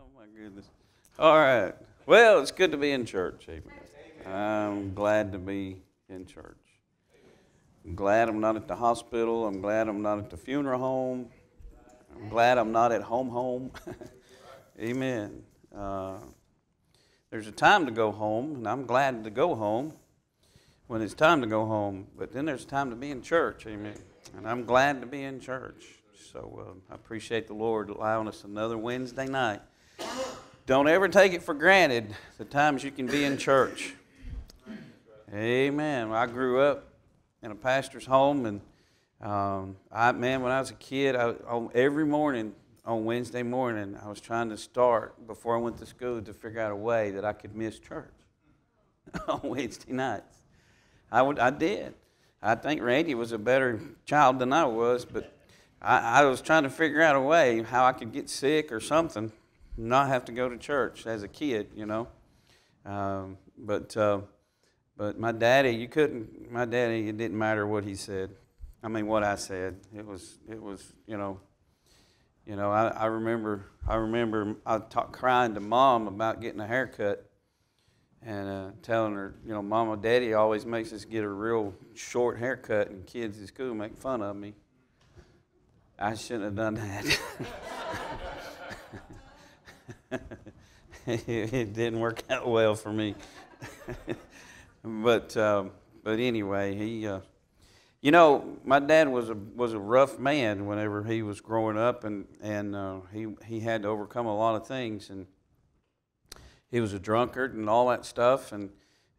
Oh my goodness. All right. Well, it's good to be in church. Amen. I'm glad to be in church. I'm glad I'm not at the hospital. I'm glad I'm not at the funeral home. I'm glad I'm not at home home. Amen. Uh, there's a time to go home, and I'm glad to go home when it's time to go home. But then there's time to be in church. Amen. And I'm glad to be in church. So uh, I appreciate the Lord allowing us another Wednesday night. Don't ever take it for granted the times you can be in church. Amen. I grew up in a pastor's home, and um, I, man, when I was a kid, I, on, every morning on Wednesday morning, I was trying to start before I went to school to figure out a way that I could miss church on Wednesday nights. I, would, I did. I think Randy was a better child than I was, but I, I was trying to figure out a way how I could get sick or something, not have to go to church as a kid, you know. Um, but uh, but my daddy, you couldn't. My daddy, it didn't matter what he said. I mean, what I said. It was it was you know. You know, I, I remember I remember I talk, crying to mom about getting a haircut, and uh, telling her, you know, mama, daddy always makes us get a real short haircut, and kids at school make fun of me. I shouldn't have done that. it didn't work out well for me. but um, but anyway, he, uh, you know, my dad was a was a rough man whenever he was growing up, and and uh, he he had to overcome a lot of things, and he was a drunkard and all that stuff, and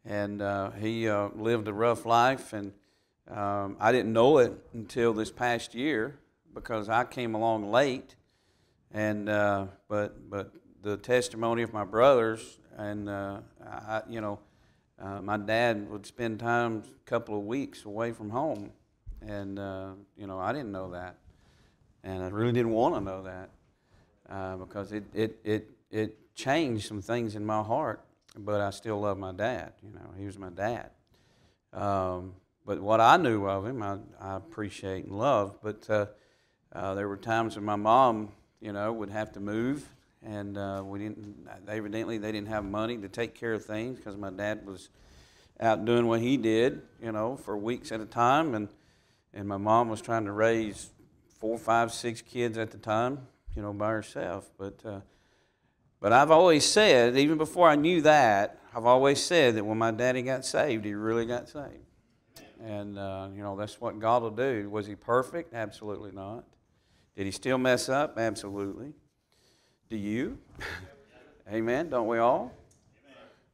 and uh, he uh, lived a rough life, and um, I didn't know it until this past year because I came along late, and uh, but but the testimony of my brothers and uh, I, you know, uh, my dad would spend time a couple of weeks away from home, and uh, you know I didn't know that, and I really didn't want to know that uh, because it it it it changed some things in my heart, but I still love my dad. You know, he was my dad. Um, but what I knew of him, I, I appreciate and love. But uh, uh, there were times when my mom, you know, would have to move, and uh, we didn't. Evidently, they didn't have money to take care of things because my dad was out doing what he did, you know, for weeks at a time, and and my mom was trying to raise four, five, six kids at the time, you know, by herself. But uh, but I've always said, even before I knew that, I've always said that when my daddy got saved, he really got saved. And, uh, you know, that's what God will do. Was he perfect? Absolutely not. Did he still mess up? Absolutely. Do you? Amen. Don't we all?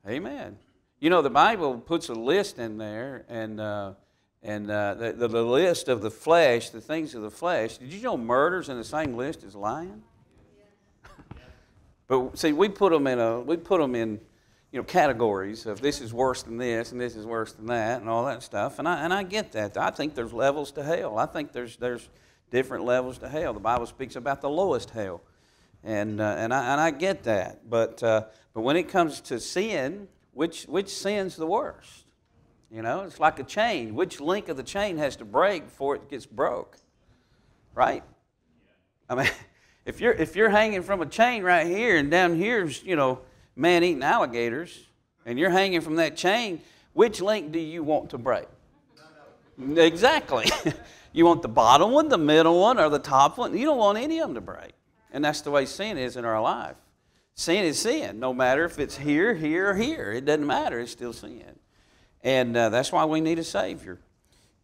Amen. Amen. You know, the Bible puts a list in there, and uh, and uh, the, the, the, list of the flesh, the things of the flesh. Did you know murder's in the same list as lying? but see, we put them in a we put them in you know categories of this is worse than this and this is worse than that and all that stuff. And I and I get that. I think there's levels to hell. I think there's there's different levels to hell. The Bible speaks about the lowest hell. And, uh, and, I, and I get that. But, uh, but when it comes to sin, which, which sin's the worst? You know, it's like a chain. Which link of the chain has to break before it gets broke? Right? I mean, if you're, if you're hanging from a chain right here and down here's, you know, man eating alligators, and you're hanging from that chain, which link do you want to break? Exactly. You want the bottom one, the middle one, or the top one? You don't want any of them to break. And that's the way sin is in our life. Sin is sin, no matter if it's here, here, or here. It doesn't matter, it's still sin. And uh, that's why we need a Savior.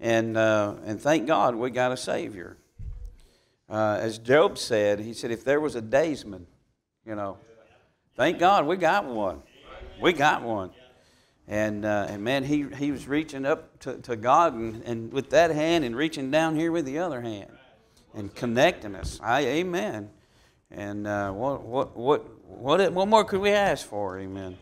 And, uh, and thank God we got a Savior. Uh, as Job said, he said, if there was a daysman, you know, thank God we got one. We got one. And, uh, and man, he, he was reaching up to, to God and, and with that hand and reaching down here with the other hand and connecting us. I, amen. And uh, what, what, what, what, what more could we ask for? Amen.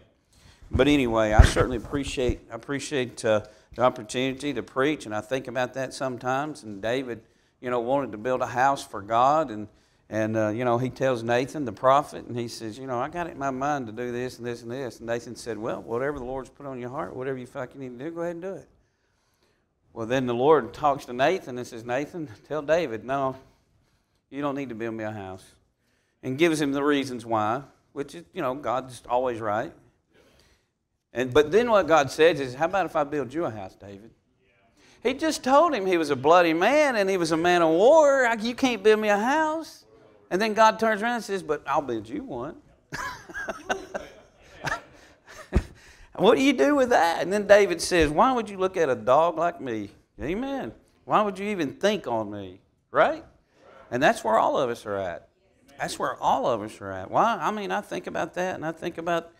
But anyway, I certainly appreciate, appreciate uh, the opportunity to preach, and I think about that sometimes. And David, you know, wanted to build a house for God, and and, uh, you know, he tells Nathan, the prophet, and he says, You know, I got it in my mind to do this and this and this. And Nathan said, Well, whatever the Lord's put on your heart, whatever you feel like you need to do, go ahead and do it. Well, then the Lord talks to Nathan and says, Nathan, tell David, no, you don't need to build me a house. And gives him the reasons why. which is, you know, God's always right. And, but then what God says is, How about if I build you a house, David? He just told him he was a bloody man and he was a man of war. You can't build me a house. And then God turns around and says, But I'll build you one. what do you do with that? And then David says, Why would you look at a dog like me? Amen. Why would you even think on me? Right? And that's where all of us are at. That's where all of us are at. Why? I mean, I think about that and I think about,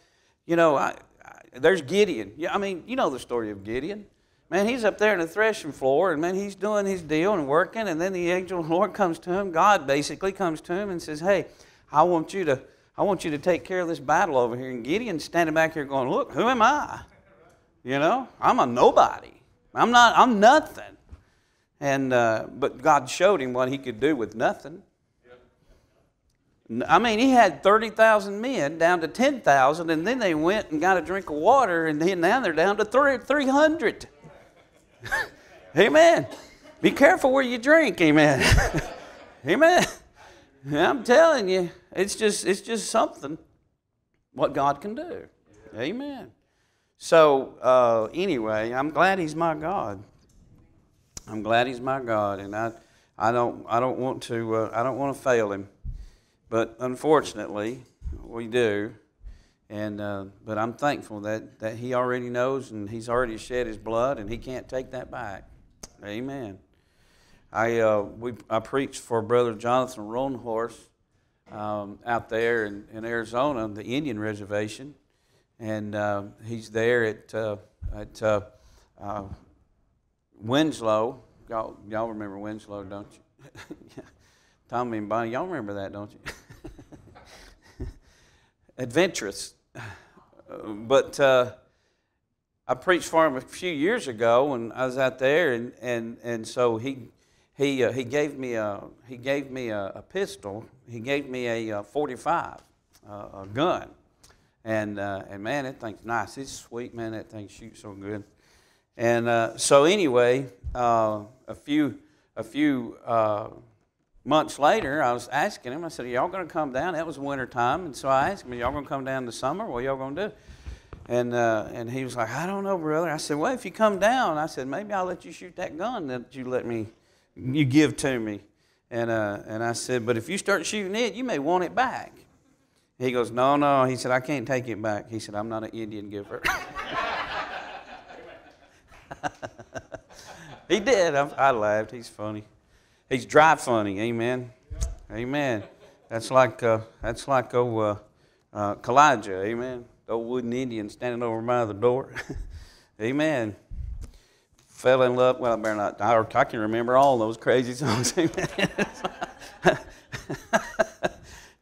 you know, I, I, there's Gideon. Yeah, I mean, you know the story of Gideon. Man, he's up there in the threshing floor, and man, he's doing his deal and working, and then the angel of the Lord comes to him. God basically comes to him and says, Hey, I want you to, I want you to take care of this battle over here. And Gideon's standing back here going, Look, who am I? You know, I'm a nobody. I'm not, I'm nothing. And uh, but God showed him what he could do with nothing. I mean, he had 30,000 men down to 10,000, and then they went and got a drink of water, and then now they're down to 300. amen. Be careful where you drink. Amen. amen. I'm telling you, it's just it's just something what God can do. Amen. So uh, anyway, I'm glad He's my God. I'm glad He's my God, and I I don't I don't want to uh, I don't want to fail Him, but unfortunately we do. And, uh, but I'm thankful that, that he already knows and he's already shed his blood and he can't take that back. Amen. I, uh, we, I preached for Brother Jonathan Roanhorse um, out there in, in Arizona, the Indian reservation. And uh, he's there at, uh, at uh, uh, Winslow. Y'all, y'all remember Winslow, don't you? Tommy and Bonnie, y'all remember that, don't you? Adventurous but uh, I preached for him a few years ago when I was out there, and, and, and so he he uh, he gave me a he gave me a, a pistol. He gave me a, a 45, uh, a gun, and uh, and man, that thing's nice. It's sweet, man. That thing shoots so good. And uh, so anyway, uh, a few a few months later, I was asking him, I said, Are y'all going to come down? That was winter time. And so I asked him, Are y'all going to come down in the summer? What y'all going to do? And, uh, and he was like, I don't know, brother. I said, Well, if you come down, I said, Maybe I'll let you shoot that gun that you let me, you give to me. And, uh, and I said, But if you start shooting it, you may want it back. He goes, No, no. He said, I can't take it back. He said, I'm not an Indian giver. he did. I, I laughed. He's funny. He's dry funny. Amen. Amen. That's like uh, that's like oh uh, uh, Kaw-Liga. Amen. The old wooden Indian standing over by the door. Amen. Fell in love. Well, I better not. I, I can remember all those crazy songs. Amen.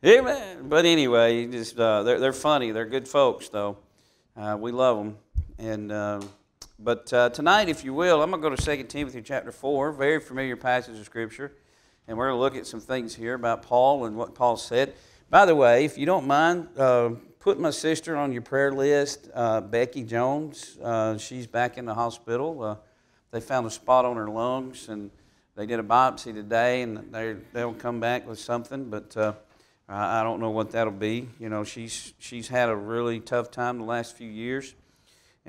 Amen. But anyway, just uh, they're they're funny. They're good folks, though. Uh, we love them. And uh, but uh, tonight, if you will, I'm going to go to 2 Timothy chapter 4, very familiar passage of Scripture. And we're going to look at some things here about Paul and what Paul said. By the way, if you don't mind, uh, put my sister on your prayer list, uh, Becky Jones. Uh, she's back in the hospital. Uh, they found a spot on her lungs, and they did a biopsy today, and they'll come back with something. But uh, I don't know what that'll be. You know, she's she's had a really tough time the last few years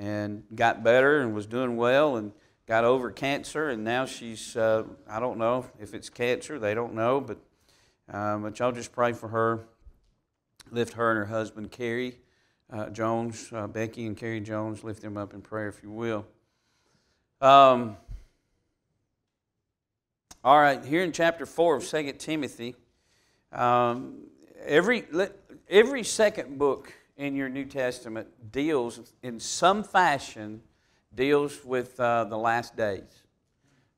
and got better and was doing well and got over cancer. And now she's uh, i don't know if it's cancer they don't know but um, but y'all just pray for her. Lift her and her husband carrie uh, jones uh, becky and carrie jones lift them up in prayer if you will. Um, all right here in chapter 4 of 2 timothy um, every every second book in your New Testament deals in some fashion deals with uh, the last days.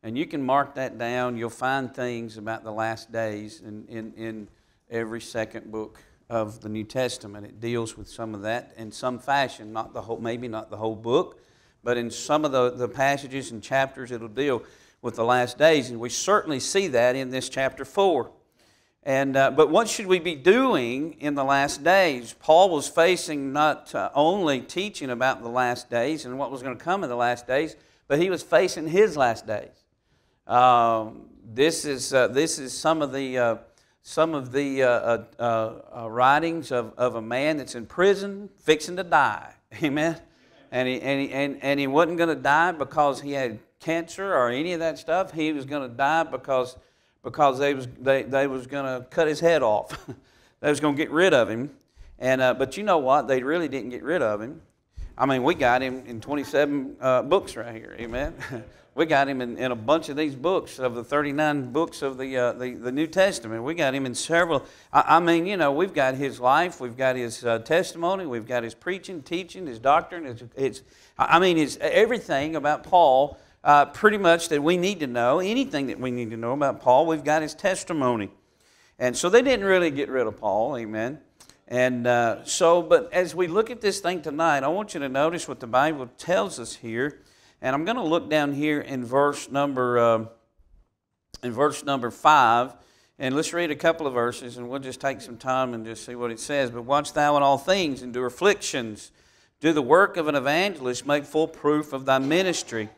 And you can mark that down. You'll find things about the last days in, in, in every second book of the New Testament. It deals with some of that in some fashion, not the whole, maybe not the whole book, but in some of the, the passages and chapters it'll deal with the last days. And we certainly see that in this chapter 4. And, uh, but what should we be doing in the last days? Paul was facing not uh, only teaching about the last days and what was going to come in the last days, but he was facing his last days. Um, this, is, uh, this is some of the, uh, some of the uh, uh, writings of, of a man that's in prison fixing to die. Amen? And he, and he, and, and he wasn't going to die because he had cancer or any of that stuff. He was going to die because, because they was, they, they was going to cut his head off. they was going to get rid of him. And, uh, but you know what? They really didn't get rid of him. I mean, we got him in 27 uh, books right here. Amen. we got him in, in a bunch of these books of the 39 books of the, uh, the, the, New Testament. We got him in several. I, I, mean, you know, we've got his life, we've got his uh, testimony, we've got his preaching, teaching, his doctrine. His, his I mean, his, everything about Paul, uh, pretty much that we need to know, anything that we need to know about Paul, we've got his testimony. And so they didn't really get rid of Paul, amen. And uh, so, but as we look at this thing tonight, I want you to notice what the Bible tells us here. And I'm going to look down here in verse number uh, in verse number five, and let's read a couple of verses, and we'll just take some time and just see what it says. But watch thou in all things, endure afflictions, do the work of an evangelist, make full proof of thy ministry.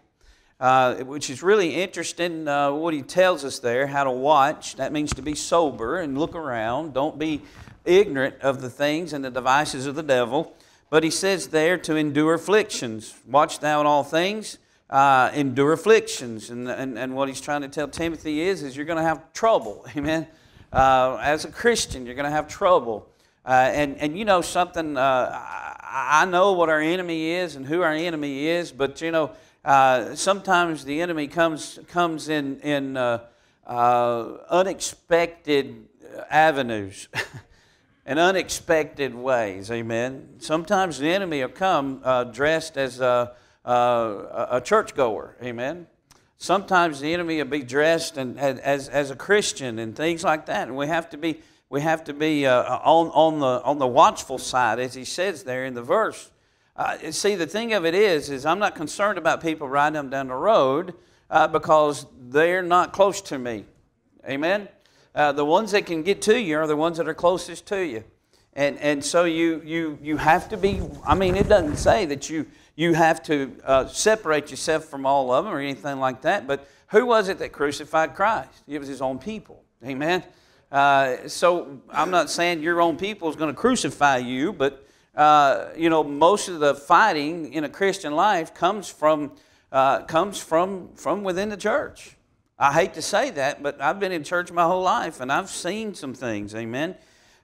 Uh, which is really interesting uh, what he tells us there how to watch. That means to be sober and look around. Don't be ignorant of the things and the devices of the devil. But he says there to endure afflictions. Watch thou in all things, uh, endure afflictions. And, and, and what he's trying to tell Timothy is, is you're going to have trouble. Amen. Uh, as a Christian, you're going to have trouble. Uh, and, and you know something, uh, I, I know what our enemy is and who our enemy is, but you know, uh, sometimes the enemy comes, comes in, in uh, unexpected avenues. and unexpected ways. Amen. Sometimes the enemy will come uh, dressed as a, a, a churchgoer. Amen. Sometimes the enemy will be dressed and, as, as a Christian and things like that. And we have to be, we have to be uh, on, on, the, on the watchful side, as he says there in the verse. Uh, see, the thing of it is, is I'm not concerned about people riding them down the road uh, because they're not close to me. Amen uh, the ones that can get to you are the ones that are closest to you. And, and so you, you, you have to be, I mean, it doesn't say that you, you have to uh, separate yourself from all of them or anything like that, but who was it that crucified Christ? It was his own people. Amen? Uh, so I'm not saying your own people is going to crucify you, but, uh, you know, most of the fighting in a Christian life comes from, uh, comes from, from within the church. I hate to say that, but I've been in church my whole life and I've seen some things, amen.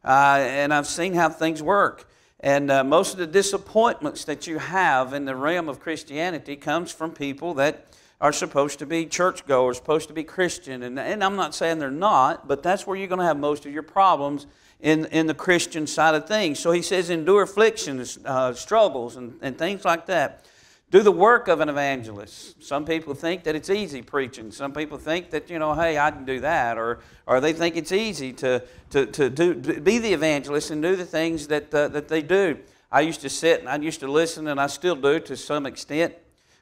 Uh, and I've seen how things work. And uh, most of the disappointments that you have in the realm of Christianity comes from people that are supposed to be churchgoers, supposed to be Christian. And, and I'm not saying they're not, but that's where you're going to have most of your problems in, in the Christian side of things. So he says, endure afflictions, uh, struggles, and, and things like that do the work of an evangelist. Some people think that it's easy preaching. Some people think that, you know, hey, I can do that. Or, or they think it's easy to, to, to, do, be the evangelist and do the things that, uh, that they do. I used to sit and I used to listen, and I still do to some extent,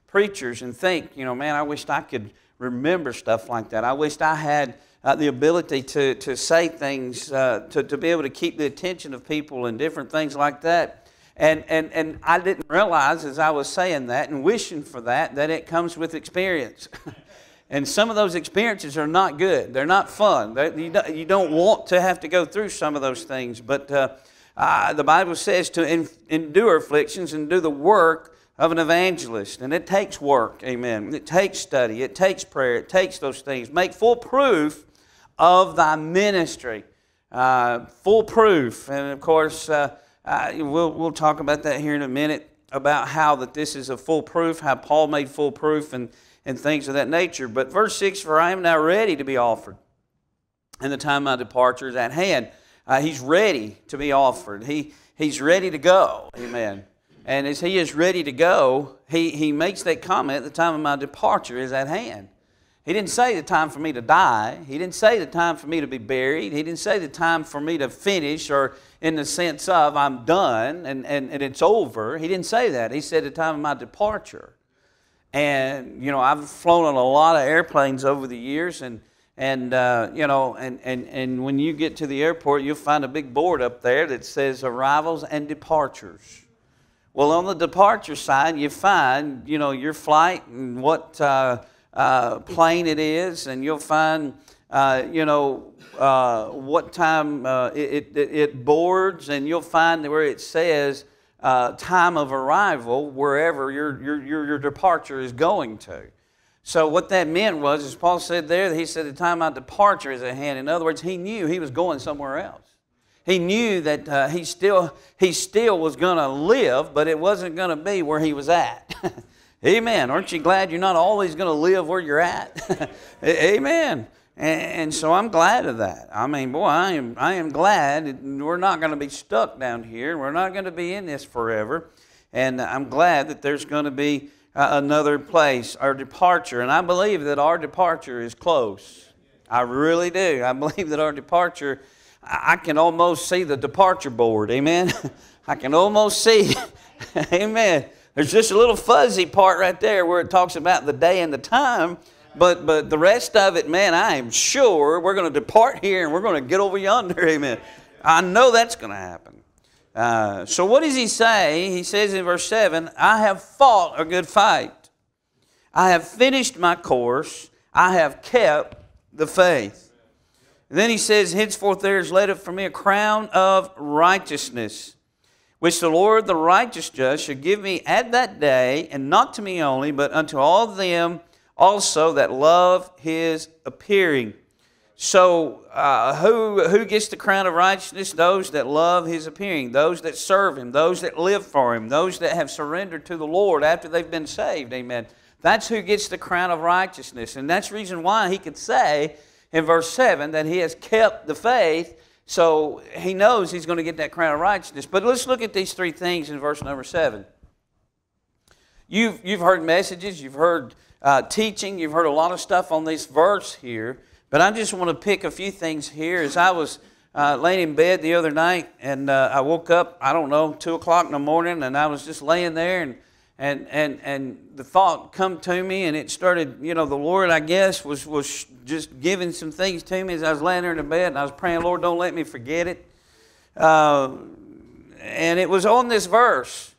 preachers and think, you know, man, I wished I could remember stuff like that. I wished I had uh, the ability to, to say things, uh, to, to be able to keep the attention of people and different things like that. And, and, and I didn't realize as I was saying that and wishing for that, that it comes with experience. and some of those experiences are not good. They're not fun. They're, you, don't, you don't want to have to go through some of those things. But uh, uh, the Bible says to in, endure afflictions and do the work of an evangelist. And it takes work, amen. It takes study, it takes prayer, it takes those things. Make full proof of thy ministry. Uh, full proof. And of course, uh, uh, we'll, we'll talk about that here in a minute about how that this is a full proof, how Paul made full proof and, and things of that nature. But verse 6 For I am now ready to be offered, and the time of my departure is at hand. Uh, he's ready to be offered. He, he's ready to go. Amen. And as he is ready to go, he, he makes that comment the time of my departure is at hand. He didn't say the time for me to die. He didn't say the time for me to be buried. He didn't say the time for me to finish or in the sense of I'm done and, and, and it's over. He didn't say that. He said the time of my departure. And, you know, I've flown on a lot of airplanes over the years and, and uh, you know, and, and, and when you get to the airport, you'll find a big board up there that says arrivals and departures. Well, on the departure side, you find, you know, your flight and what... Uh, uh, plane it is, and you'll find uh, you know, uh, what time uh, it, it, it, boards, and you'll find where it says uh, time of arrival wherever your, your, your, your departure is going to. So what that meant was, as Paul said there, he said the time of departure is at hand. In other words, he knew he was going somewhere else. He knew that uh, he, still, he still was going to live, but it wasn't going to be where he was at. Amen. Aren't you glad you're not always going to live where you're at? Amen. And, so I'm glad of that. I mean, boy, I am, I am glad we're not going to be stuck down here. We're not going to be in this forever. And I'm glad that there's going to be uh, another place, our departure. And I believe that our departure is close. I really do. I believe that our departure, I can almost see the departure board. Amen. I can almost see. Amen. There's just a little fuzzy part right there where it talks about the day and the time. But, but the rest of it, man, I am sure we're going to depart here and we're going to get over yonder. Amen. I know that's going to happen. Uh, so, what does he say? He says in verse 7 I have fought a good fight. I have finished my course. I have kept the faith. And then he says, Henceforth there is laid up for me a crown of righteousness, which the Lord, the righteous judge, shall give me at that day, and not to me only, but unto all them also that love his appearing. So, uh, who, who gets the crown of righteousness? Those that love his appearing, those that serve him, those that live for him, those that have surrendered to the Lord after they've been saved. Amen. That's who gets the crown of righteousness. And that's the reason why he could say in verse 7 that he has kept the faith. So he knows he's going to get that crown of righteousness. But let's look at these three things in verse number 7. You've, you've heard messages, you've heard uh, teaching. You've heard a lot of stuff on this verse here, but I just want to pick a few things here. As I was uh, laying in bed the other night, and uh, I woke up, I don't know, 2 o'clock in the morning, and I was just laying there, and, and, and, and the thought come to me, and it started, you know, the Lord, I guess, was, was just giving some things to me as I was laying there in the bed, and I was praying, Lord, don't let me forget it. Uh, and it was on this verse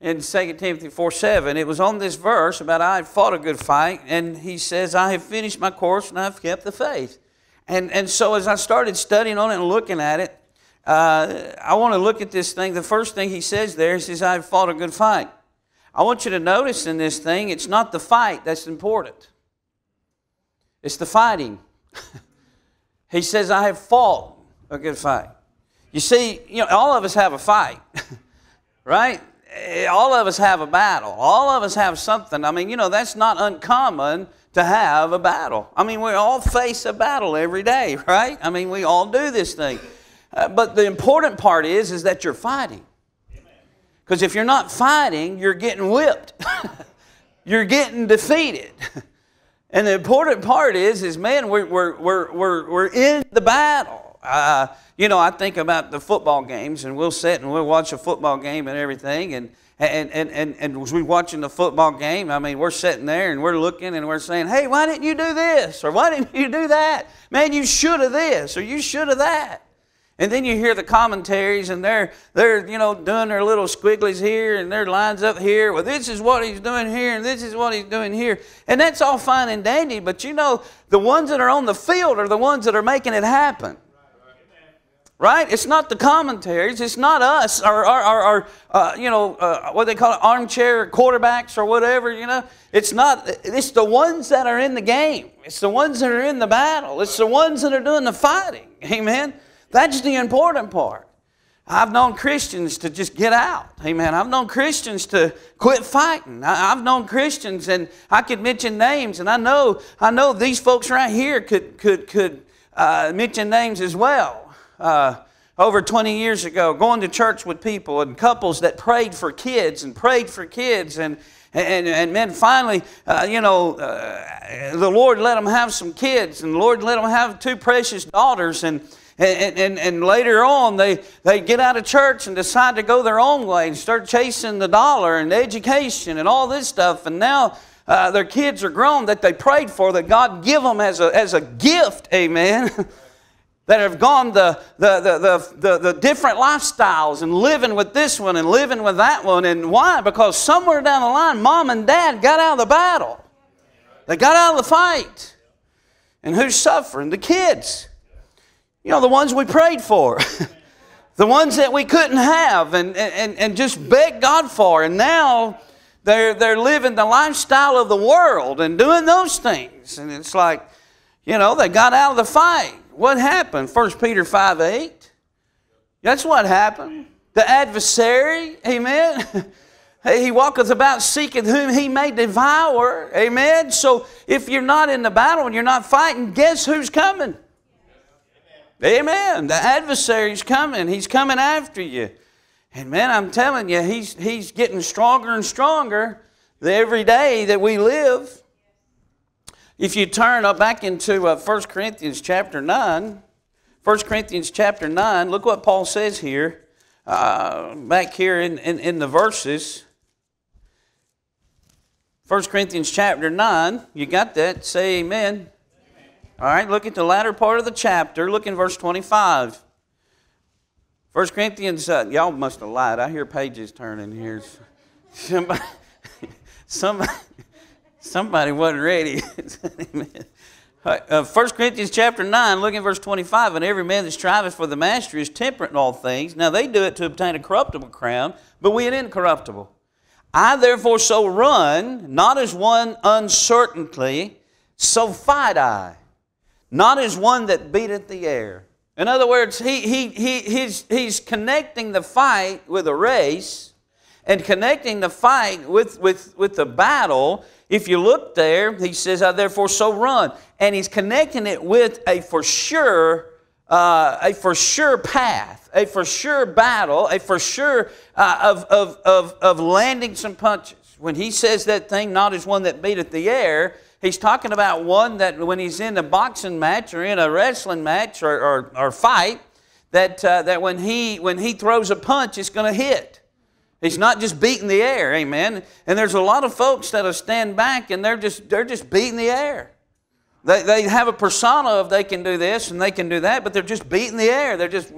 in 2 Timothy 4 7. It was on this verse about I have fought a good fight, and he says, I have finished my course and I've kept the faith. And, and so as I started studying on it and looking at it, uh, I want to look at this thing. The first thing he says there, he says, I have fought a good fight. I want you to notice in this thing, it's not the fight that's important, it's the fighting. he says, I have fought a good fight. You see, you know, all of us have a fight, right? Eh, all of us have a battle. All of us have something. I mean, you know, that's not uncommon to have a battle. I mean, we all face a battle every day, right? I mean, we all do this thing. Uh, but the important part is, is that you're fighting. Because if you're not fighting, you're getting whipped. you're getting defeated. and the important part is, is man, we're, we're, we're, we're, we're in the battle. Uh, you know, I think about the football games, and we'll sit and we'll watch a football game and everything, and and, and, and, and as we're watching the football game, I mean, we're sitting there and we're looking and we're saying, hey, why didn't you do this? Or why didn't you do that? Man, you should have this or you should have that. And then you hear the commentaries and they're, they're, you know, doing their little squigglies here and their lines up here. Well, this is what he's doing here and this is what he's doing here. And that's all fine and dandy, but you know, the ones that are on the field are the ones that are making it happen right? It's not the commentaries. It's not us or, or uh, you know, uh, what they call it, armchair quarterbacks or whatever, you know. It's not, it's the ones that are in the game. It's the ones that are in the battle. It's the ones that are doing the fighting. Amen? That's the important part. I've known Christians to just get out. Amen. I've known Christians to quit fighting. I've known Christians, and I could mention names, and I know, I know these folks right here could, could, could uh, mention names as well uh, over 20 years ago, going to church with people and couples that prayed for kids and prayed for kids and and, and then finally, uh, you know, uh, the Lord let them have some kids, and the Lord let them have two precious daughters, and and, and, and later on, they, they get out of church and decide to go their own way and start chasing the dollar and education and all this stuff. And now uh, their kids are grown that they prayed for, that God give them as a, as a gift, amen. that have gone the, the, the, the, the, different lifestyles and living with this one and living with that one. And why? Because somewhere down the line, mom and dad got out of the battle. They got out of the fight. And who's suffering? The kids. You know, the ones we prayed for. the ones that we couldn't have and, and, and just beg God for. And now they're, they're living the lifestyle of the world and doing those things. And it's like, you know, they got out of the fight. What happened? 1 Peter 5 8. That's what happened. The adversary, amen. He walketh about seeking whom he may devour. Amen. So if you're not in the battle and you're not fighting, guess who's coming? Amen. The adversary's coming. He's coming after you. And man, I'm telling you, he's, he's getting stronger and stronger every day that we live. If you turn up back into uh, 1 Corinthians chapter 9, 1 Corinthians chapter 9, look what Paul says here, uh, back here in, in, in the verses. 1 Corinthians chapter 9, you got that? Say amen. All right, look at the latter part of the chapter. Look in verse 25. 1 Corinthians, uh, y'all must have lied. I hear pages turning here. Somebody, somebody, somebody wasn't ready. uh, 1 Corinthians chapter 9, look at verse 25. And every man that striveth for the mastery is temperate in all things. Now they do it to obtain a corruptible crown, but we an incorruptible. I therefore so run, not as one uncertainly, so fight I, not as one that beateth the air. In other words, he, he, he, he's, he's connecting the fight with a race and connecting the fight with, with, with the battle. If you look there, he says, I therefore so run. And he's connecting it with a for sure, uh, a for sure path a for sure battle, a for sure uh, of, of, of, of landing some punches. When he says that thing, not as one that beateth the air, he's talking about one that when he's in a boxing match or in a wrestling match or, or, or fight, that, uh, that when, he, when he throws a punch, it's going to hit. He's not just beating the air, amen. And there's a lot of folks that'll stand back and they're just, they're just beating the air. They, they have a persona of they can do this and they can do that, but they're just beating the air. They're just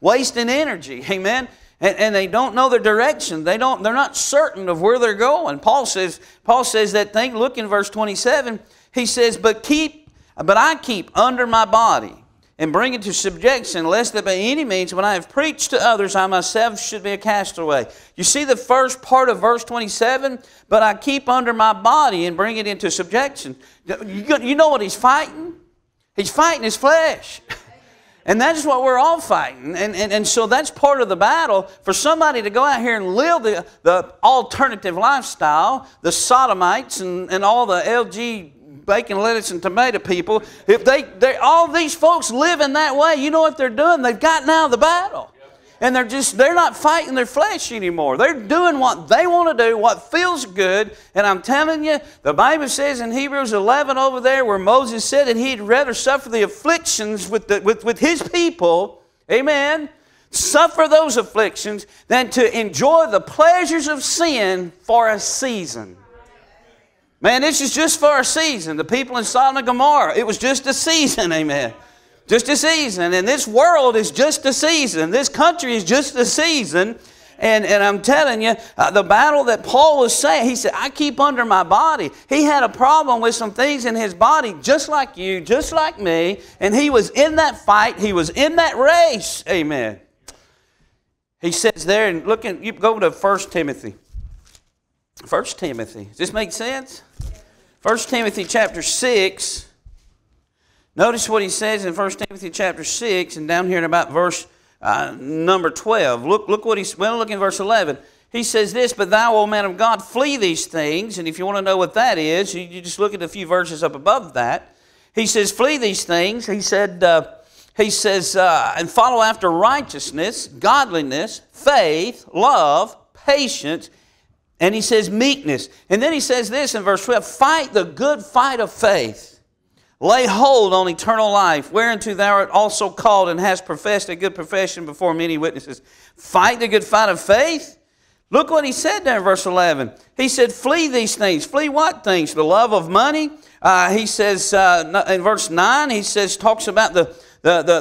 wasting energy. Amen. And, and, they don't know their direction. They don't, they're not certain of where they're going. Paul says, Paul says that thing, look in verse 27. He says, But keep, but I keep under my body and bring it to subjection, lest that by any means, when I have preached to others, I myself should be a castaway. You see the first part of verse 27? But I keep under my body and bring it into subjection. You know what he's fighting? He's fighting his flesh. And that's what we're all fighting. And, and, and so that's part of the battle for somebody to go out here and live the, the alternative lifestyle, the sodomites and, and all the LG bacon, lettuce, and tomato people, if they, they all these folks live in that way, you know what they're doing? They've gotten out of the battle. And they're just, they're not fighting their flesh anymore. They're doing what they want to do, what feels good. And I'm telling you, the Bible says in Hebrews 11 over there where Moses said that he'd rather suffer the afflictions with, the, with, with his people, amen, suffer those afflictions than to enjoy the pleasures of sin for a season. Man, this is just for a season. The people in Sodom and Gomorrah, it was just a season, amen. Just a season. And this world is just a season. This country is just a season. And, and I'm telling you, uh, the battle that Paul was saying, he said, I keep under my body. He had a problem with some things in his body, just like you, just like me. And he was in that fight, he was in that race. Amen. He says there, and look at, you go to 1 Timothy. 1 Timothy. Does this make sense? 1 Timothy chapter 6. Notice what he says in 1 Timothy chapter 6 and down here in about verse uh, number 12. Look, look what he's, well, look in verse 11. He says this, But thou, O man of God, flee these things. And if you want to know what that is, you, you just look at a few verses up above that. He says, Flee these things. He said, uh, he says, uh, and follow after righteousness, godliness, faith, love, patience, and he says meekness. And then he says this in verse 12 Fight the good fight of faith. Lay hold on eternal life, whereunto thou art also called and hast professed a good profession before many witnesses. Fight the good fight of faith. Look what he said there in verse 11. He said, Flee these things. Flee what things? The love of money. Uh, he says uh, in verse 9, he says, talks about the, the, the,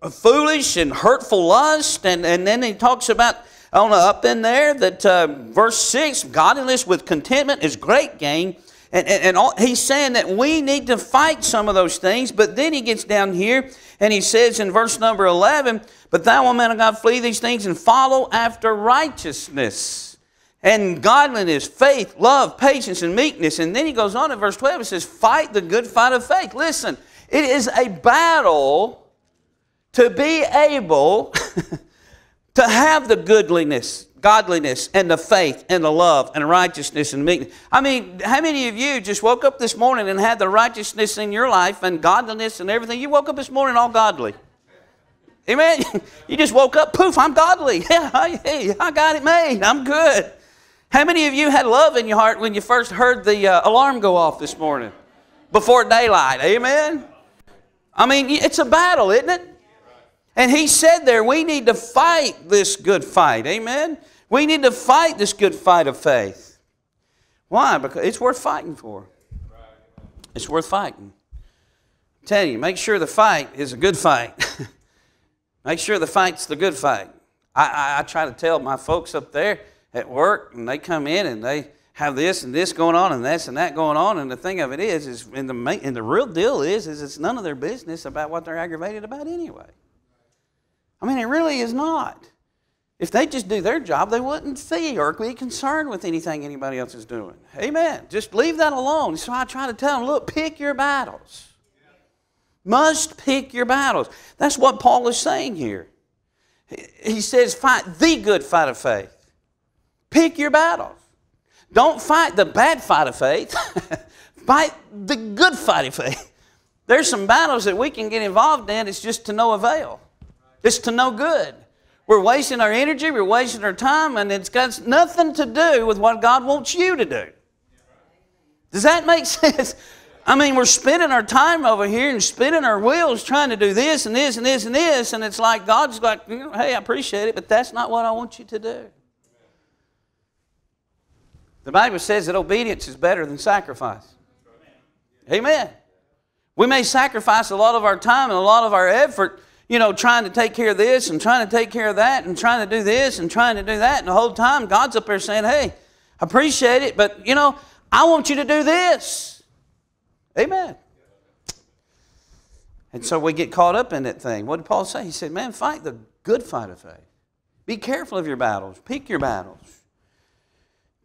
the foolish and hurtful lust. And, and then he talks about on up in there that uh, verse 6 godliness with contentment is great gain and, and, and all, he's saying that we need to fight some of those things. But then he gets down here and he says in verse number 11, But thou, O man of God, flee these things and follow after righteousness and godliness, faith, love, patience, and meekness. And then he goes on in verse 12, it says, Fight the good fight of faith. Listen, it is a battle to be able to have the goodliness, godliness, and the faith, and the love, and righteousness, and meekness. I mean, how many of you just woke up this morning and had the righteousness in your life and godliness and everything? You woke up this morning all godly. Amen. You just woke up, poof, I'm godly. Yeah, hey, I got it made. I'm good. How many of you had love in your heart when you first heard the uh, alarm go off this morning? Before daylight. Amen. I mean, it's a battle, isn't it? And he said there, we need to fight this good fight. Amen? We need to fight this good fight of faith. Why? Because it's worth fighting for. It's worth fighting. I tell you, make sure the fight is a good fight. make sure the fight's the good fight. I, I, I try to tell my folks up there at work, and they come in and they have this and this going on and this and that going on. And the thing of it is, is and the, and the real deal is, is it's none of their business about what they're aggravated about anyway. I mean, it really is not. If they just do their job, they wouldn't see or be concerned with anything anybody else is doing. Amen. Just leave that alone. So I try to tell them, look, pick your battles. Must pick your battles. That's what Paul is saying here. He says, fight the good fight of faith. Pick your battles. Don't fight the bad fight of faith. fight the good fight of faith. There's some battles that we can get involved in, it's just to no avail. It's to no good. We're wasting our energy, we're wasting our time, and it's got nothing to do with what God wants you to do. Does that make sense? I mean, we're spending our time over here and spinning our wheels trying to do this and this and this and this, and it's like God's like, mm, hey, I appreciate it, but that's not what I want you to do. The Bible says that obedience is better than sacrifice. Amen. We may sacrifice a lot of our time and a lot of our effort you know, trying to take care of this and trying to take care of that and trying to do this and trying to do that. And the whole time, God's up there saying, hey, I appreciate it, but, you know, I want you to do this. Amen. And so we get caught up in that thing. What did Paul say? He said, man, fight the good fight of faith. Be careful of your battles. Pick your battles.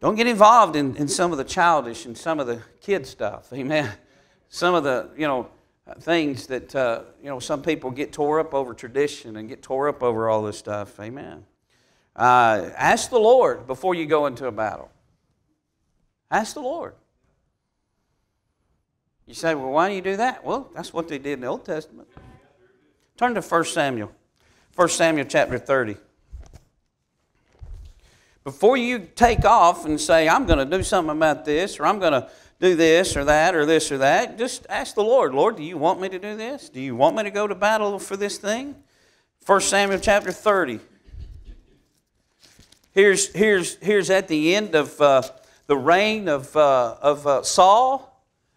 Don't get involved in, in some of the childish and some of the kid stuff. Amen. Some of the, you know, things that, uh, you know, some people get tore up over tradition and get tore up over all this stuff. Amen. Uh, ask the Lord before you go into a battle. Ask the Lord. You say, well, why do you do that? Well, that's what they did in the Old Testament. Turn to 1 Samuel. 1 Samuel chapter 30. Before you take off and say, I'm going to do something about this, or I'm going to do this or that or this or that. Just ask the Lord, Lord, do you want me to do this? Do you want me to go to battle for this thing? 1 Samuel chapter 30. Here's, here's, here's at the end of uh, the reign of, uh, of uh, Saul.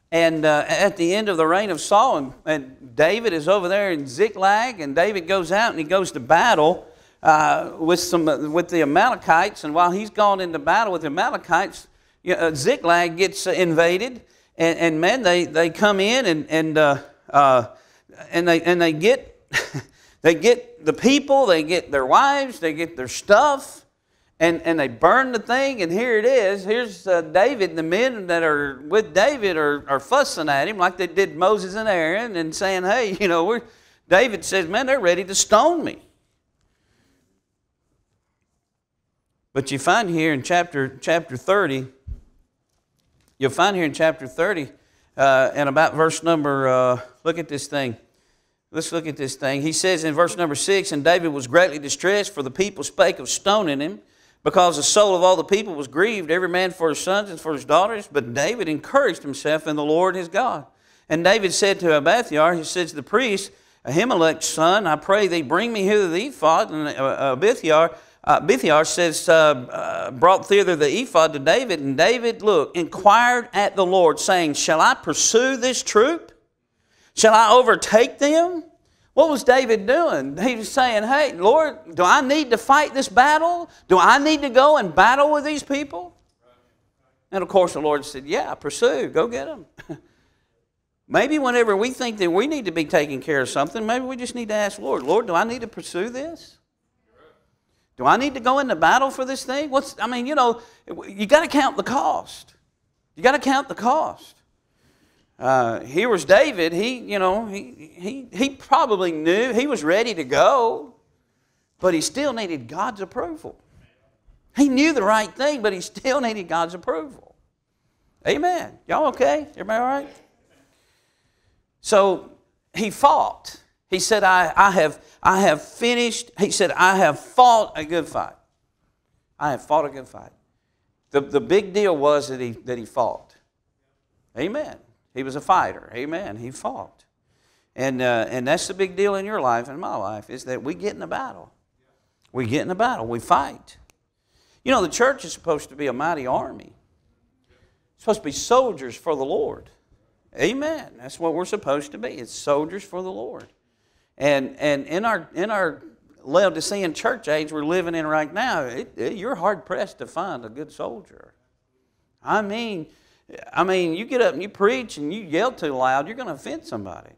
And uh, at the end of the reign of Saul, and, and, David is over there in Ziklag, and David goes out and he goes to battle uh, with, some, with the Amalekites. And while he's gone into battle with the Amalekites, you know, Ziklag gets invaded, and, and man, they, they come in and, and, uh, uh, and, they, and they, get, they get the people, they get their wives, they get their stuff, and, and they burn the thing, and here it is. Here's uh, David, and the men that are with David are, are fussing at him like they did Moses and Aaron and saying, hey, you know, we're, David says, man, they're ready to stone me. But you find here in chapter, chapter 30, You'll find here in chapter 30 uh, and about verse number, uh, look at this thing. Let's look at this thing. He says in verse number 6 And David was greatly distressed, for the people spake of stoning him, because the soul of all the people was grieved, every man for his sons and for his daughters. But David encouraged himself in the Lord his God. And David said to Abiathar, he says to the priest, Ahimelech's son, I pray thee bring me hither the ephod. And uh, Abiathar uh, says, uh, uh, brought thither the ephod to David, and David, look, inquired at the Lord, saying, Shall I pursue this troop? Shall I overtake them? What was David doing? He was saying, Hey, Lord, do I need to fight this battle? Do I need to go and battle with these people? And of course, the Lord said, Yeah, pursue, go get them. maybe whenever we think that we need to be taking care of something, maybe we just need to ask Lord, Lord, do I need to pursue this? Do I need to go into battle for this thing? What's I mean, you know, you got to count the cost. You got to count the cost. Uh, here was David. He, you know, he, he, he probably knew he was ready to go, but he still needed God's approval. He knew the right thing, but he still needed God's approval. Amen. Y'all okay? Everybody all right? So he fought. He said, I, I, have, I have finished. He said, I have fought a good fight. I have fought a good fight. The, the big deal was that he, that he fought. Amen. He was a fighter. Amen. He fought. And, uh, and that's the big deal in your life and my life is that we get in a battle. We get in a battle. We fight. You know, the church is supposed to be a mighty army. It's supposed to be soldiers for the Lord. Amen. That's what we're supposed to be. It's soldiers for the Lord. And, and in our, in our Laodicean church age we're living in right now, it, it, you're hard pressed to find a good soldier. I mean, I mean, you get up and you preach and you yell too loud, you're going to offend somebody.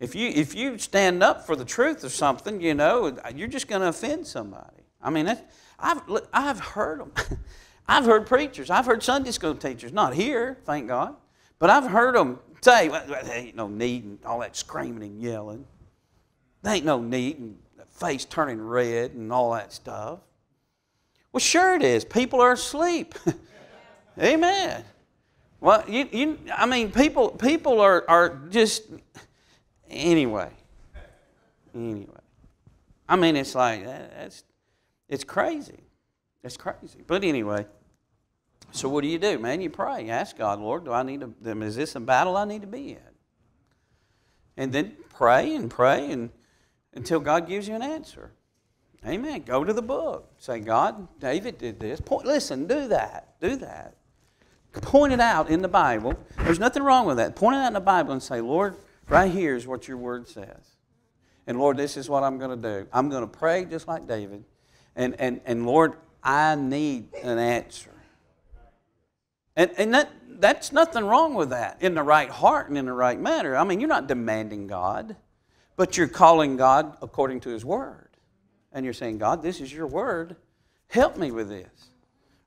If you, if you stand up for the truth of something, you know, you're just going to offend somebody. I mean, I've, I've heard them. I've heard preachers, I've heard Sunday school teachers, not here, thank God, but I've heard them say, well, there ain't no need and all that screaming and yelling. There ain't no need and face turning red and all that stuff. Well, sure it is. People are asleep. Amen. Well, you, you, I mean, people, people are, are just, anyway. Anyway. I mean, it's like, that's, it's crazy. It's crazy. But anyway, so what do you do, man? You pray. You ask God, Lord, do I need to, is this a battle I need to be in? And then pray and pray and until God gives you an answer. Amen. Go to the book. Say, God, David did this. Point, listen, do that. Do that. Point it out in the Bible. There's nothing wrong with that. Point it out in the Bible and say, Lord, right here is what your word says. And Lord, this is what I'm going to do. I'm going to pray just like David. And, and, and Lord, I need an answer. And, and that, that's nothing wrong with that in the right heart and in the right manner. I mean, you're not demanding God, but you're calling God according to His Word. And you're saying, God, this is your Word. Help me with this.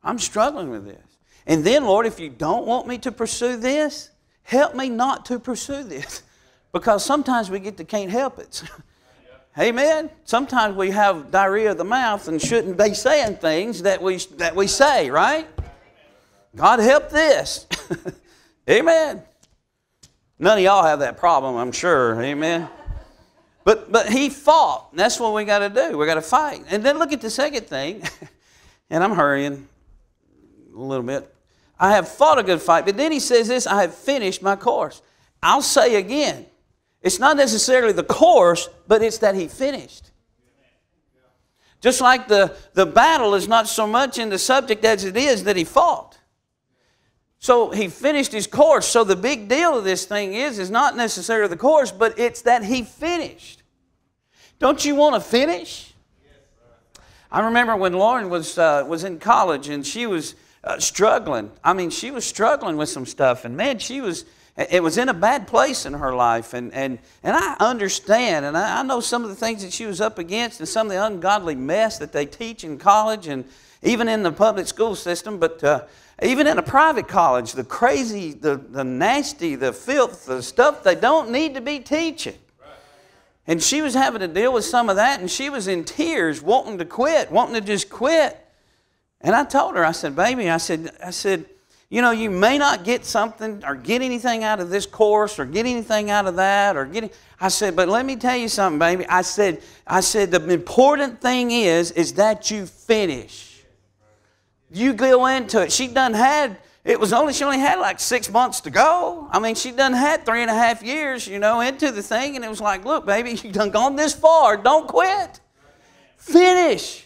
I'm struggling with this. And then, Lord, if you don't want me to pursue this, help me not to pursue this. Because sometimes we get to can't help it. Amen. Sometimes we have diarrhea of the mouth and shouldn't be saying things that we, that we say, right? God help this. Amen. None of y'all have that problem, I'm sure. Amen. But, but he fought. And that's what we got to do. We got to fight. And then look at the second thing. and I'm hurrying a little bit. I have fought a good fight. But then he says this I have finished my course. I'll say again, it's not necessarily the course, but it's that he finished. Just like the, the battle is not so much in the subject as it is that he fought. So he finished his course. So the big deal of this thing is, is not necessarily the course, but it's that he finished. Don't you want to finish? I remember when Lauren was, uh, was in college and she was uh, struggling. I mean, she was struggling with some stuff, and man, she was. It was in a bad place in her life, and, and, and I understand, and I, I know some of the things that she was up against and some of the ungodly mess that they teach in college and even in the public school system, but uh, even in a private college, the crazy, the, the nasty, the filth, the stuff they don't need to be teaching. And she was having to deal with some of that, and she was in tears, wanting to quit, wanting to just quit. And I told her, I said, baby, I said, I said, you know, you may not get something or get anything out of this course or get anything out of that or get. I said, but let me tell you something, baby. I said, I said the important thing is, is that you finish. You go into it. She done had. It was only she only had like six months to go. I mean, she done had three and a half years, you know, into the thing, and it was like, look, baby, you done gone this far. Don't quit. Finish.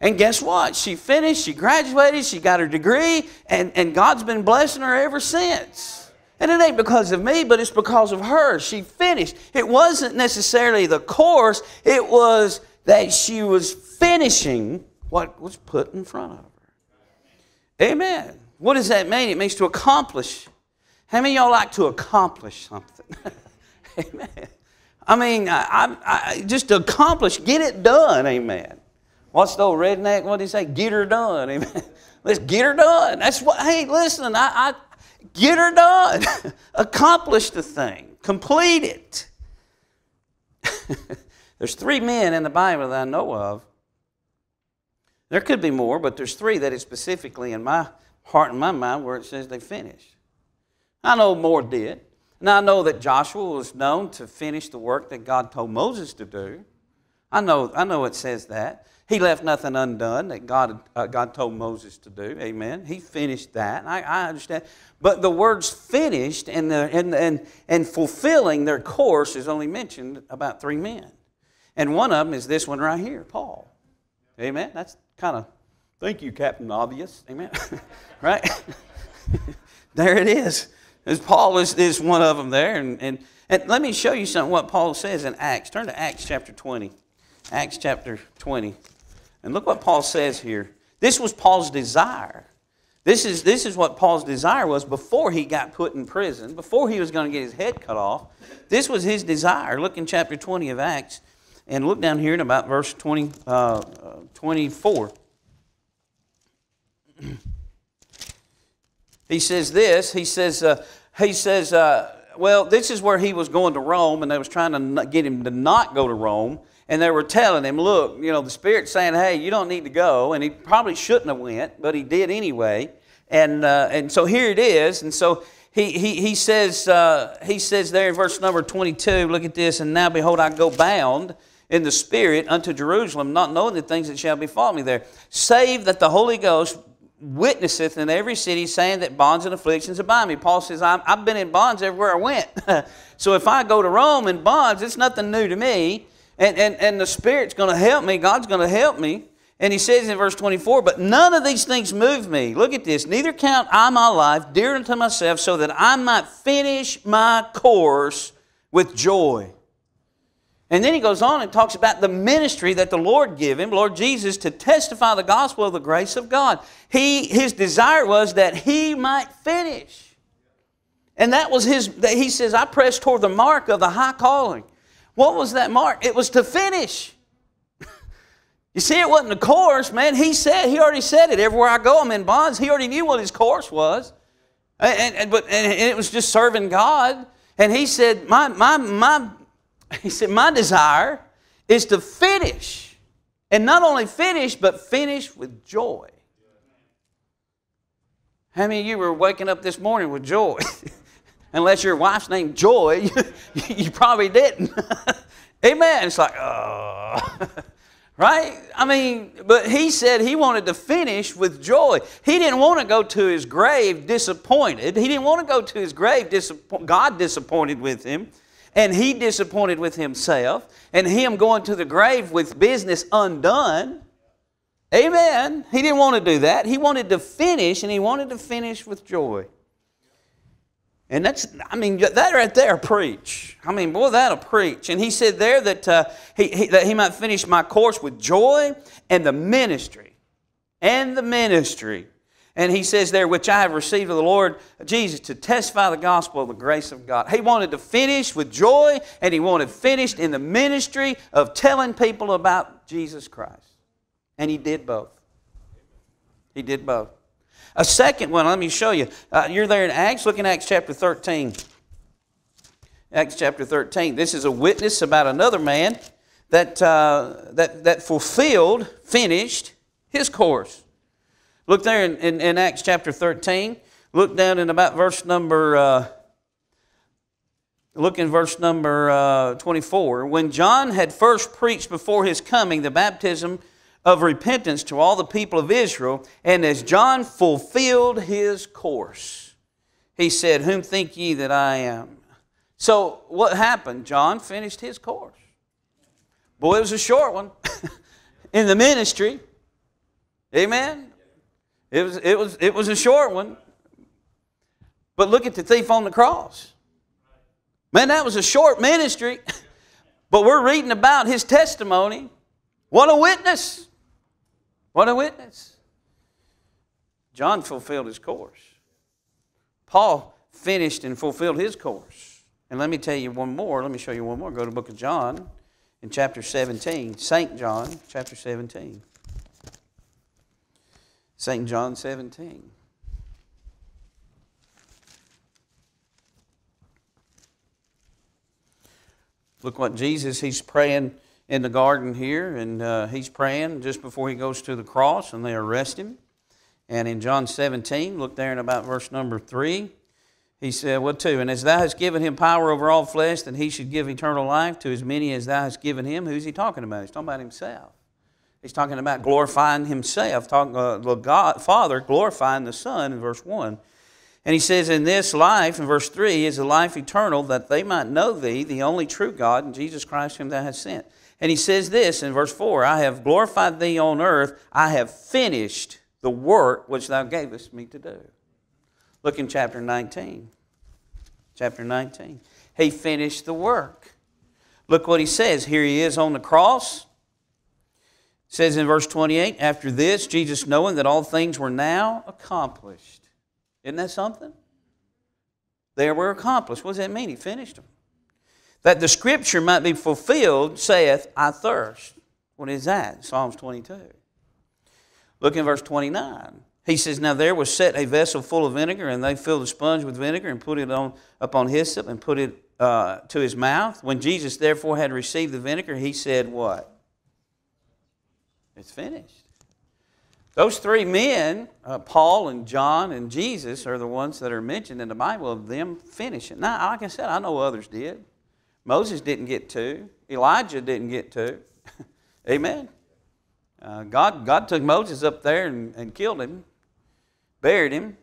And guess what? She finished, she graduated, she got her degree, and, and God's been blessing her ever since. And it ain't because of me, but it's because of her. She finished. It wasn't necessarily the course, it was that she was finishing what was put in front of her. Amen. What does that mean? It means to accomplish. How many of y'all like to accomplish something? Amen. I mean, I, I, just to accomplish, get it done. Amen. What's the old redneck? What did he say? Get her done. Amen. Let's get her done. That's what. Hey, listen. I, I get her done. accomplish the thing. Complete it. there's three men in the Bible that I know of. There could be more, but there's three that is specifically in my heart and my mind where it says they finished. I know more did. And I know that Joshua was known to finish the work that God told Moses to do. I know, I know it says that. He left nothing undone that God, uh, God told Moses to do. Amen. He finished that. I, I understand. But the words finished and, the, and, and, and fulfilling their course is only mentioned about three men. And one of them is this one right here, Paul. Amen. That's kind of, thank you, Captain Obvious. Amen. right? there it is. As Paul is, is one of them there. And, and, and let me show you something what Paul says in Acts. Turn to Acts chapter 20. Acts chapter 20. And look what Paul says here. This was Paul's desire. This is, this is what Paul's desire was before he got put in prison, before he was going to get his head cut off. This was his desire. Look in chapter 20 of Acts and look down here in about verse 20, uh, 24. he says this. He says, uh, he says, uh, well, this is where he was going to Rome, and they was trying to get him to not go to Rome. And they were telling him, look, you know, the Spirit's saying, hey, you don't need to go. And he probably shouldn't have went, but he did anyway. And, uh, and so here it is. And so he, he, he, says, uh, he says there in verse number 22, look at this, and now behold, I go bound in the Spirit unto Jerusalem, not knowing the things that shall befall me there, save that the Holy Ghost witnesseth in every city, saying that bonds and afflictions abide me. Paul says, i have been in bonds everywhere I went. so if I go to Rome in bonds, it's nothing new to me. And, and, and the Spirit's going to help me. God's going to help me. And he says in verse 24, But none of these things move me. Look at this. Neither count I my life dear unto myself, so that I might finish my course with joy and then he goes on and talks about the ministry that the Lord gave him, Lord Jesus, to testify the gospel of the grace of God. He, his desire was that he might finish. And that was his, that he says, I press toward the mark of the high calling. What was that mark? It was to finish. you see, it wasn't a course, man. He said, he already said it. Everywhere I go, I'm in bonds. He already knew what his course was. And, and, but, and it was just serving God. And he said, my, my, my He said, My desire is to finish. And not only finish, but finish with joy. How many of you were waking up this morning with joy? Unless your wife's named Joy, you, probably didn't. Amen. It's like, oh. right? I mean, but he said he wanted to finish with joy. He didn't want to go to his grave disappointed. He didn't want to go to his grave, disappoint, God disappointed with him and he disappointed with himself, and him going to the grave with business undone. Amen. He didn't want to do that. He wanted to finish, and he wanted to finish with joy. And that's, I mean, that right there, preach. I mean, boy, that'll preach. And he said there that, uh, he, he, that he might finish my course with joy and the ministry. And the ministry and he says there, which I have received of the Lord Jesus to testify the gospel of the grace of God. He wanted to finish with joy, and he wanted finished in the ministry of telling people about Jesus Christ. And he did both. He did both. A second one, let me show you. Uh, you're there in Acts, look in Acts chapter 13. Acts chapter 13. This is a witness about another man that, uh, that, that fulfilled, finished his course. Look there in, in, in Acts chapter 13. Look down in about verse number, uh, look in verse number uh, 24. When John had first preached before his coming the baptism of repentance to all the people of Israel, and as John fulfilled his course, he said, Whom think ye that I am? So what happened? John finished his course. Boy, it was a short one in the ministry. Amen. It was, it was, it was a short one. But look at the thief on the cross. Man, that was a short ministry. But we're reading about his testimony. What a witness! What a witness. John fulfilled his course. Paul finished and fulfilled his course. And let me tell you one more. Let me show you one more. Go to the book of John in chapter 17. St. John, chapter 17. St. John 17. Look what Jesus, he's praying in the garden here, and uh, he's praying just before he goes to the cross, and they arrest him. And in John 17, look there in about verse number 3, he said, What two? And as thou hast given him power over all flesh, that he should give eternal life to as many as thou hast given him. Who's he talking about? He's talking about himself. He's talking about glorifying himself, talking uh, the God, Father glorifying the Son in verse 1. And he says, In this life, in verse 3, is a life eternal, that they might know thee, the only true God, and Jesus Christ, whom thou hast sent. And he says this in verse 4 I have glorified thee on earth, I have finished the work which thou gavest me to do. Look in chapter 19. Chapter 19. He finished the work. Look what he says. Here he is on the cross. Says in verse 28 After this, Jesus, knowing that all things were now accomplished, isn't that something? They were accomplished. What does that mean? He finished them. That the scripture might be fulfilled, saith, I thirst. What is that? Psalms 22. Look in verse 29. He says, Now there was set a vessel full of vinegar, and they filled a sponge with vinegar and put it on upon hyssop and put it uh, to his mouth. When Jesus therefore had received the vinegar, he said, What? It's finished. Those three men, uh, Paul and John and Jesus, are the ones that are mentioned in the Bible of them finishing. Now, like I said, I know others did. Moses didn't get to. Elijah didn't get to. Amen. Uh, God, God took Moses up there and, and killed him, buried him.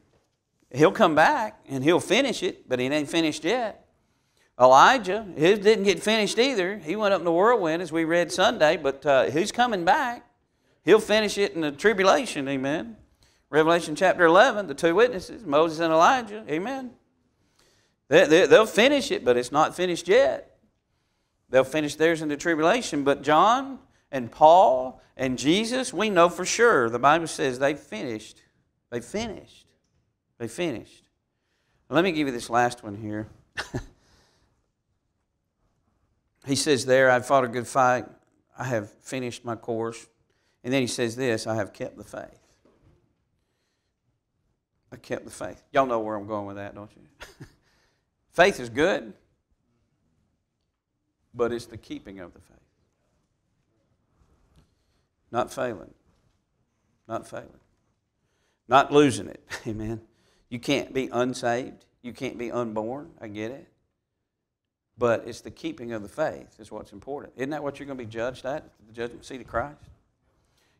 He'll come back and he'll finish it, but he ain't finished yet. Elijah, his didn't get finished either. He went up in the whirlwind, as we read Sunday, but uh, he's coming back. He'll finish it in the tribulation, amen. Revelation chapter 11, the two witnesses, Moses and Elijah, amen. They, they, they'll finish it, but it's not finished yet. They'll finish theirs in the tribulation, but John and Paul and Jesus, we know for sure. The Bible says they finished. They finished. They finished. Let me give you this last one here. he says there, I've fought a good fight. I have finished my course. And then he says this I have kept the faith. I kept the faith. Y'all know where I'm going with that, don't you? faith is good, but it's the keeping of the faith. Not failing. Not failing. Not losing it. Amen. You can't be unsaved. You can't be unborn. I get it. But it's the keeping of the faith is what's important. Isn't that what you're going to be judged at? The judgment seat of Christ?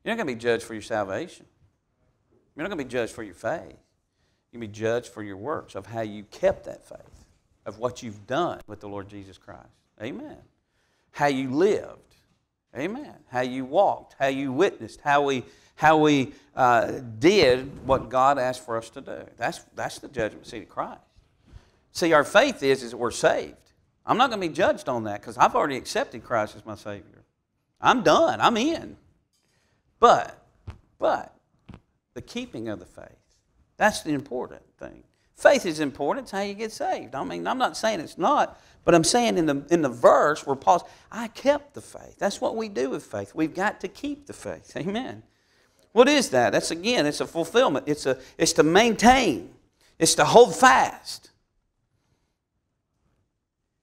You're not going to be judged for your salvation. You're not going to be judged for your faith. You're going to be judged for your works of how you kept that faith, of what you've done with the Lord Jesus Christ. Amen. How you lived. Amen. How you walked, how you witnessed, how we, how we uh, did what God asked for us to do. That's, that's the judgment seat of Christ. See, our faith is, is that we're saved. I'm not going to be judged on that because I've already accepted Christ as my Savior. I'm done. I'm in. But, but, the keeping of the faith, that's the important thing. Faith is important. It's how you get saved. I mean, I'm not saying it's not, but I'm saying in the, in the verse where Paul's, I kept the faith. That's what we do with faith. We've got to keep the faith. Amen. What is that? That's again, it's a fulfillment. It's, a, it's to maintain. It's to hold fast.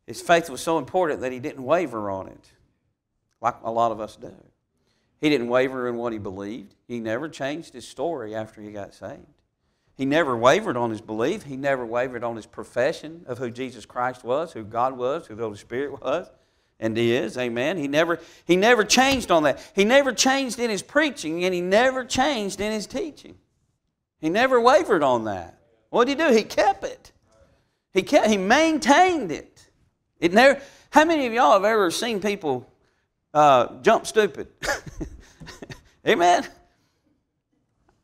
His faith was so important that he didn't waver on it, like a lot of us do. He didn't waver in what he believed. He never changed his story after he got saved. He never wavered on his belief. He never wavered on his profession of who Jesus Christ was, who God was, who the Holy Spirit was and is. Amen. He never, he never changed on that. He never changed in his preaching and he never changed in his teaching. He never wavered on that. What did he do? He kept it. He kept, he maintained it. It never, how many of y'all have ever seen people uh, jump stupid? Amen.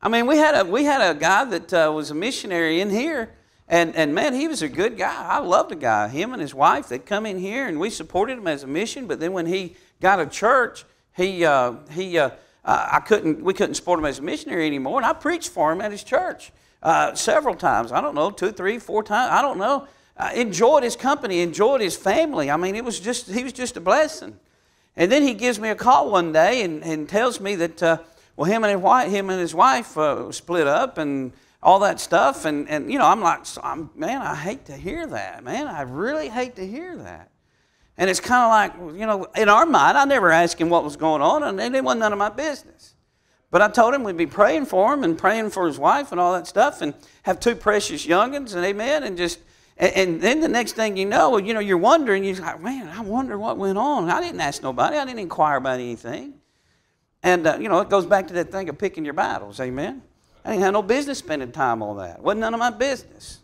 I mean, we had a we had a guy that uh, was a missionary in here, and and man, he was a good guy. I loved the guy. Him and his wife, they'd come in here, and we supported him as a mission. But then when he got a church, he uh, he uh, uh, I couldn't, we couldn't support him as a missionary anymore, and I preached for him at his church uh, several times. I don't know, two, three, four times. I don't know. I enjoyed his company, enjoyed his family. I mean, it was just, he was just a blessing. And then he gives me a call one day and, and tells me that, uh, well, him and his wife, him and his wife uh, split up and all that stuff. And, and you know, I'm like, I'm, man, I hate to hear that. Man, I really hate to hear that. And it's kind of like, you know, in our mind, I never asked him what was going on, and it wasn't none of my business. But I told him we'd be praying for him and praying for his wife and all that stuff, and have two precious youngins, and amen, and just, and, and then the next thing you know, you know, you're wondering, you're like, man, I wonder what went on. I didn't ask nobody. I didn't inquire about anything. And, uh, you know, it goes back to that thing of picking your battles, amen. I didn't have no business spending time on that. It wasn't none of my business.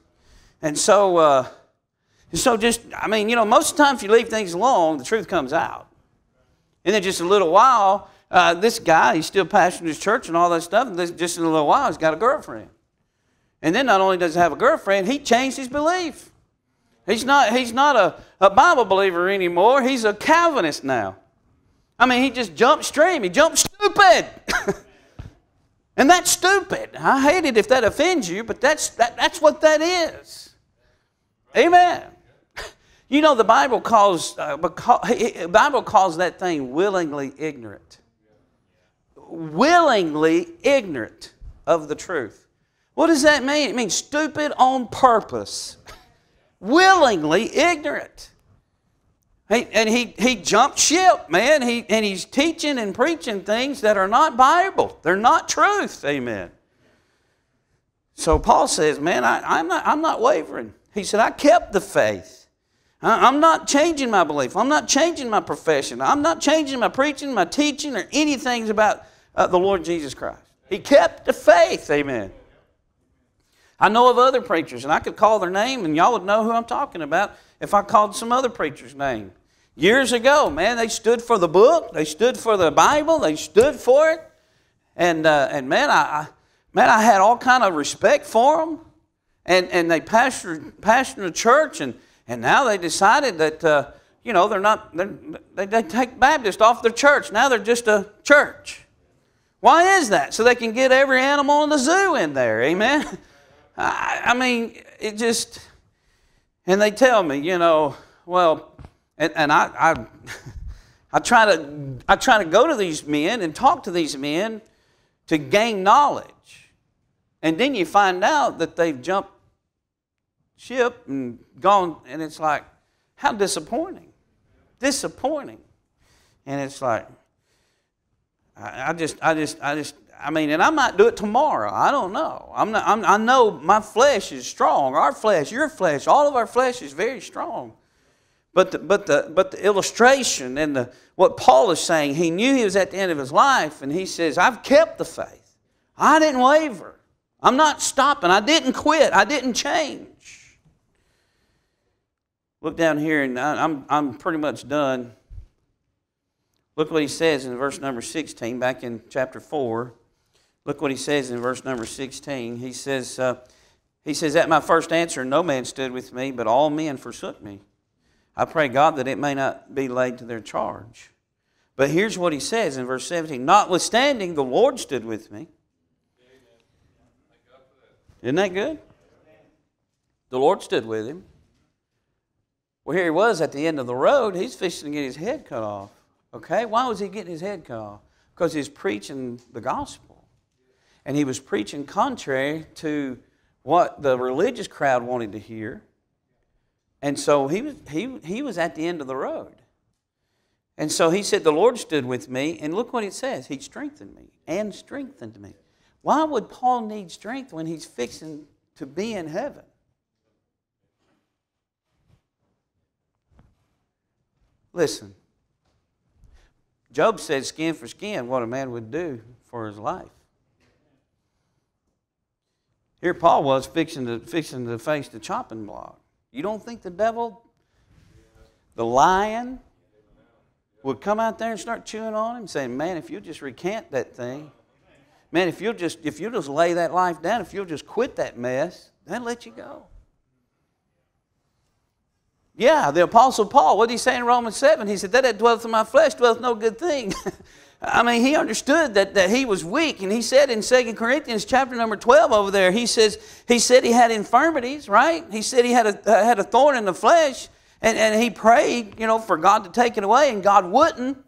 And so, uh, so just, I mean, you know, most of the time if you leave things alone, the truth comes out. And then just a little while, uh, this guy, he's still pastoring his church and all that stuff, and this, just in a little while, he's got a girlfriend. And then not only does he have a girlfriend, he changed his belief. He's not, he's not a, a Bible believer anymore. He's a Calvinist now. I mean, he just jumped stream. He jumped stupid. and that's stupid. I hate it if that offends you, but that's, that, that's what that is. Amen. You know, the Bible calls, uh, the Bible calls that thing willingly ignorant. Willingly ignorant of the truth. What does that mean? It means stupid on purpose. willingly ignorant. And he, he jumped ship, man. He, and he's teaching and preaching things that are not Bible. They're not truth. Amen. So Paul says, man, I, I'm, not, I'm not wavering. He said, I kept the faith. I'm not changing my belief. I'm not changing my profession. I'm not changing my preaching, my teaching, or anything about uh, the Lord Jesus Christ. He kept the faith. Amen. I know of other preachers, and I could call their name, and y'all would know who I'm talking about if I called some other preacher's name. Years ago, man, they stood for the book, they stood for the Bible, they stood for it, and uh, and man, I, I man, I had all kind of respect for them, and and they pastored pastored a church, and and now they decided that, uh, you know, they're not, they're, they, they take Baptist off their church. Now they're just a church. Why is that? So they can get every animal in the zoo in there. Amen? I, I mean, it just, and they tell me, you know, well, and, and I, I, I, try to, I try to go to these men and talk to these men to gain knowledge. And then you find out that they've jumped ship and gone, and it's like, how disappointing. Disappointing. And it's like, I, I just, I just, I just, I mean, and I might do it tomorrow. I don't know. I'm not, I'm, i know my flesh is strong. Our flesh, your flesh, all of our flesh is very strong. But the, but the, but the illustration and the, what Paul is saying, he knew he was at the end of his life, and he says, I've kept the faith. I didn't waver. I'm not stopping. I didn't quit. I didn't change. Look down here, and I'm, I'm pretty much done. Look what he says in verse number 16, back in chapter 4. Look what he says in verse number 16. He says, uh, he says, At my first answer, no man stood with me, but all men forsook me. I pray God that it may not be laid to their charge. But here's what he says in verse 17 Notwithstanding, the Lord stood with me. Isn't that good? The Lord stood with him. Well, here he was at the end of the road. He's fishing to get his head cut off. Okay? Why was he getting his head cut off? Because he's preaching the gospel. And he was preaching contrary to what the religious crowd wanted to hear. And so he was, he, he was at the end of the road. And so he said, The Lord stood with me. And look what it says He strengthened me and strengthened me. Why would Paul need strength when he's fixing to be in heaven? Listen, Job said, skin for skin, what a man would do for his life. Here Paul was fixing to, fixing to face the chopping block. You don't think the devil, the lion, would come out there and start chewing on him, saying, Man, if you just recant that thing, man, if you'll just if you'll just lay that life down, if you'll just quit that mess, then let you go. Yeah, the Apostle Paul, what did he say in Romans 7? He said, That that dwelleth in my flesh dwelleth no good thing. I mean, he understood that, that he was weak. And he said in 2 Corinthians chapter number 12 over there, he says, he said he had infirmities, right? He said he had a, uh, had a thorn in the flesh. And, and he prayed, you know, for God to take it away, and God wouldn't.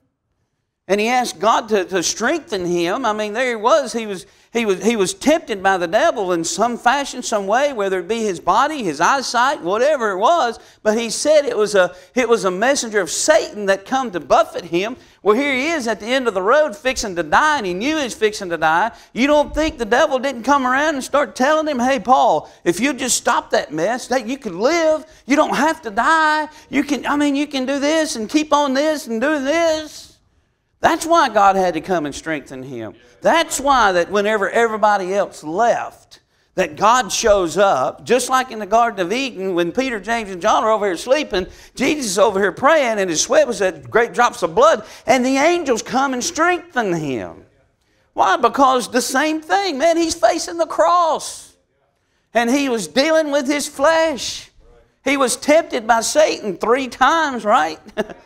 And he asked God to, to strengthen him. I mean, there he was. He was he was, he was tempted by the devil in some fashion, some way, whether it be his body, his eyesight, whatever it was. But he said it was a, it was a messenger of Satan that come to buffet him. Well, here he is at the end of the road fixing to die, and he knew he was fixing to die. You don't think the devil didn't come around and start telling him, hey, Paul, if you just stop that mess, that you could live. You don't have to die. You can, I mean, you can do this and keep on this and do this. That's why God had to come and strengthen him. That's why that whenever everybody else left, that God shows up, just like in the Garden of Eden when Peter, James, and John are over here sleeping, Jesus is over here praying, and his sweat was at great drops of blood, and the angels come and strengthen him. Why? Because the same thing, man, he's facing the cross. And he was dealing with his flesh. He was tempted by Satan three times, right?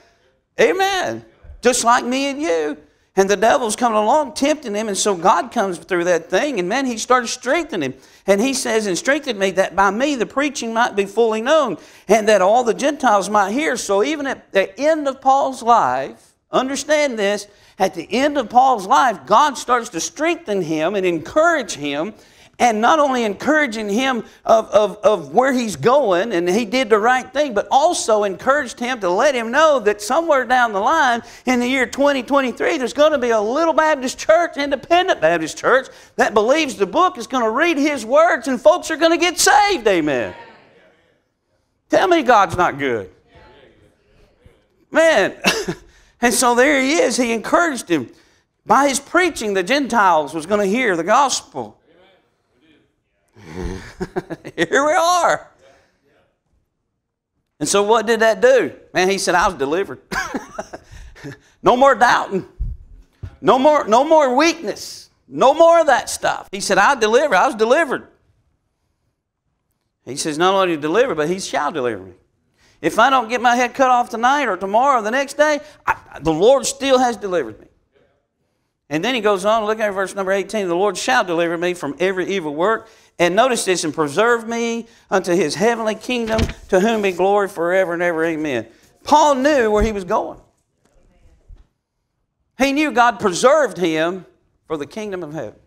Amen. Just like me and you. And the devil's coming along tempting him, and so God comes through that thing, and man, he started strengthening him. And he says, And strengthened me that by me the preaching might be fully known, and that all the Gentiles might hear. So even at the end of Paul's life, understand this, at the end of Paul's life, God starts to strengthen him and encourage him and not only encouraging him of, of, of where he's going and he did the right thing, but also encouraged him to let him know that somewhere down the line in the year 2023, there's going to be a little Baptist church, independent Baptist church, that believes the book is going to read his words and folks are going to get saved. Amen. Tell me God's not good. Man. and so there he is. He encouraged him. By his preaching, the Gentiles was going to hear the gospel. Here we are. And so, what did that do? Man, he said, I was delivered. no more doubting. No more, no more weakness. No more of that stuff. He said, I delivered. I was delivered. He says, not only deliver, but he shall deliver me. If I don't get my head cut off tonight or tomorrow or the next day, I, the Lord still has delivered me. And then he goes on, look at verse number 18. The Lord shall deliver me from every evil work and notice this, and preserve me unto his heavenly kingdom, to whom be glory forever and ever. Amen. Paul knew where he was going. He knew God preserved him for the kingdom of heaven,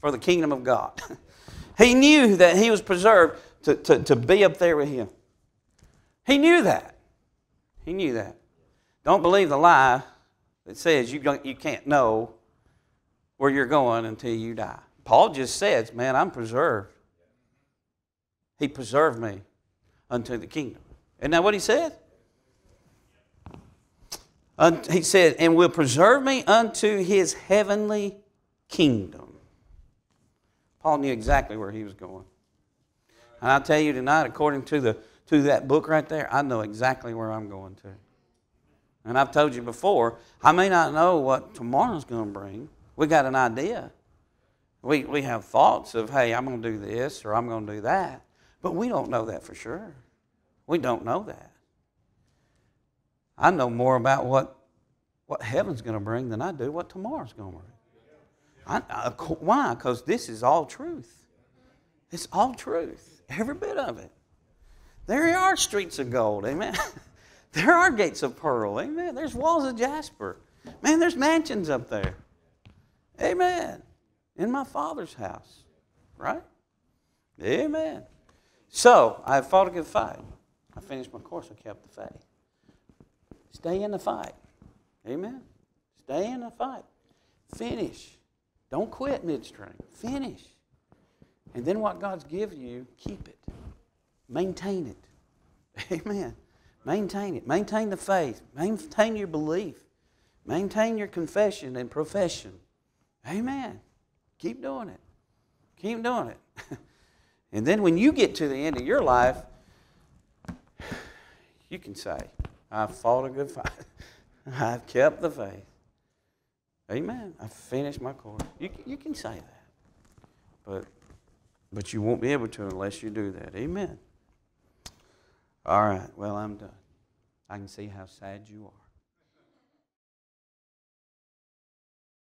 for the kingdom of God. he knew that he was preserved to, to, to be up there with him. He knew that. He knew that. Don't believe the lie that says you, don't, you can't know where you're going until you die. Paul just says, Man, I'm preserved. He preserved me unto the kingdom. Isn't that what he said? He said, and will preserve me unto his heavenly kingdom. Paul knew exactly where he was going. And I'll tell you tonight, according to, the, to that book right there, I know exactly where I'm going to. And I've told you before, I may not know what tomorrow's going to bring. We got an idea. We, we have thoughts of, hey, I'm going to do this or I'm going to do that, but we don't know that for sure. We don't know that. I know more about what, what heaven's going to bring than I do what tomorrow's going to bring. I, I, why? Because this is all truth. It's all truth, every bit of it. There are streets of gold, amen. there are gates of pearl, amen. There's walls of jasper. Man, there's mansions up there. Amen in my Father's house. Right? Amen. So, I fought a good fight. I finished my course. I kept the faith. Stay in the fight. Amen. Stay in the fight. Finish. Don't quit midstream. Finish. And then what God's given you, keep it. Maintain it. Amen. Maintain it. Maintain the faith. Maintain your belief. Maintain your confession and profession. Amen. Keep doing it. Keep doing it. and then when you get to the end of your life, you can say, I've fought a good fight. I've kept the faith. Amen. I've finished my course. You, you can say that. But, but you won't be able to unless you do that. Amen. All right. Well, I'm done. I can see how sad you are.